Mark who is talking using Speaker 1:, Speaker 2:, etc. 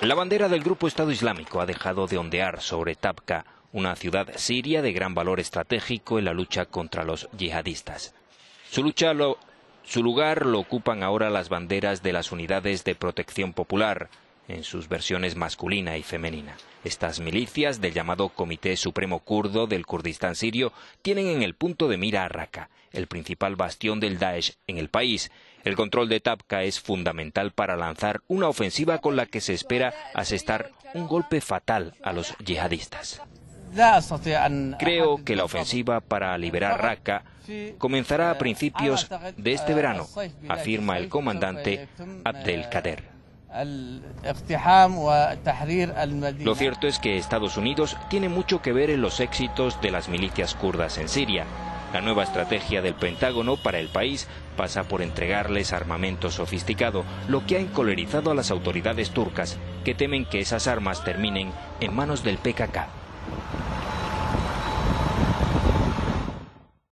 Speaker 1: La bandera del grupo Estado Islámico ha dejado de ondear sobre Tabqa, una ciudad siria de gran valor estratégico en la lucha contra los yihadistas. Su, lucha su lugar lo ocupan ahora las banderas de las unidades de protección popular, en sus versiones masculina y femenina. Estas milicias del llamado Comité Supremo Kurdo del Kurdistán sirio tienen en el punto de mira a Raqqa, el principal bastión del Daesh en el país, el control de Tabqa es fundamental para lanzar una ofensiva con la que se espera asestar un golpe fatal a los yihadistas. Creo que la ofensiva para liberar Raqqa comenzará a principios de este verano, afirma el comandante Abdelkader. Lo cierto es que Estados Unidos tiene mucho que ver en los éxitos de las milicias kurdas en Siria. La nueva estrategia del Pentágono para el país pasa por entregarles armamento sofisticado, lo que ha encolerizado a las autoridades turcas, que temen que esas armas terminen en manos del PKK.